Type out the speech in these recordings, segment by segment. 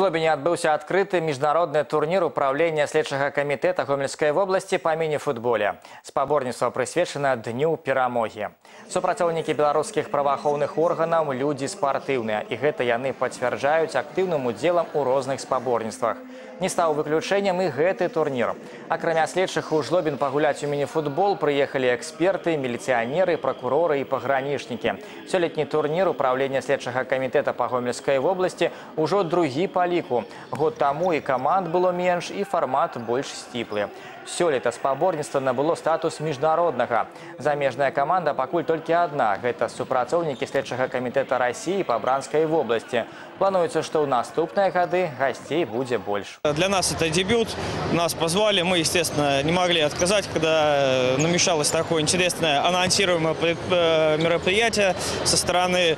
жлобіне адбыўся адкрыты міжнародны турнір управлення следчага камітэта гомельскай вобласці па міні-футболе. Спаборніцтва прысвечана дню перамогі. Супрацоўнікі беларускіх праваахоўных органаў людзі спартыўныя, і гэта яны пацвярджаюць актыўным удзелам у розных спаборніцтвах. Не стаў выключэннем і гэты турнір. Акрамя следчых у жлобін пагуляць у міні-футбол прыехалі эксперты, міліцыянеры, пракуроры і пагранічнікі. Сёлетні турнір управлення следчага камітэта па гомельскай вобласці ўжо другі па ліку. Год таму і каманд было менш і фармат больш сціплы. Сёлета спаборніцтва набыло статус міжнароднага. Замежная каманда пакуль толькі адна. Гэта супрацоўнікі следчага камітэта рассіі па бранскай вобласці. Плануецца, што ў наступныя гады гасцей будзе больш. Для нас это дебют. Нас позвали. Мы, естественно, не могли отказать, когда намешалось такое интересное анонсируемое э, мероприятие со стороны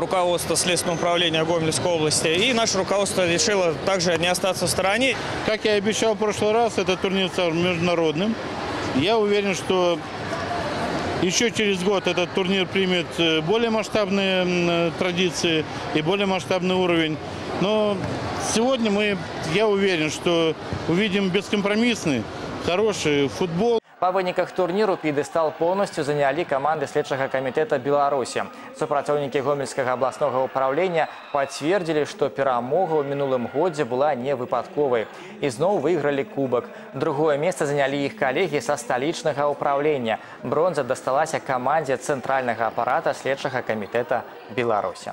руководства Следственного управления Гомельской области. И наше руководство решило также не остаться в стороне. Как я и обещал в прошлый раз, этот турнир стал международным. Я уверен, что еще через год этот турнир примет э, более масштабные э, традиции и более масштабный уровень. Но сегодня мы, я уверен, что увидим бескомпромиссный, хороший футбол. Па выніках турніру п'едэстал поўнасцю занялі каманды следчага камітэта Беларусі. Супрацоўнікі гомельскага абласнога ўпраўлення пацвердзілі, што перамога ў мінулым годзе была не выпадковай. І зноў выйгралі кубак. Другое месца занялі іх калегі са сталічнага ўпраўлення. Бронза дасталася камандзе цэнтральнага апарата следчага камітэта Беларусі.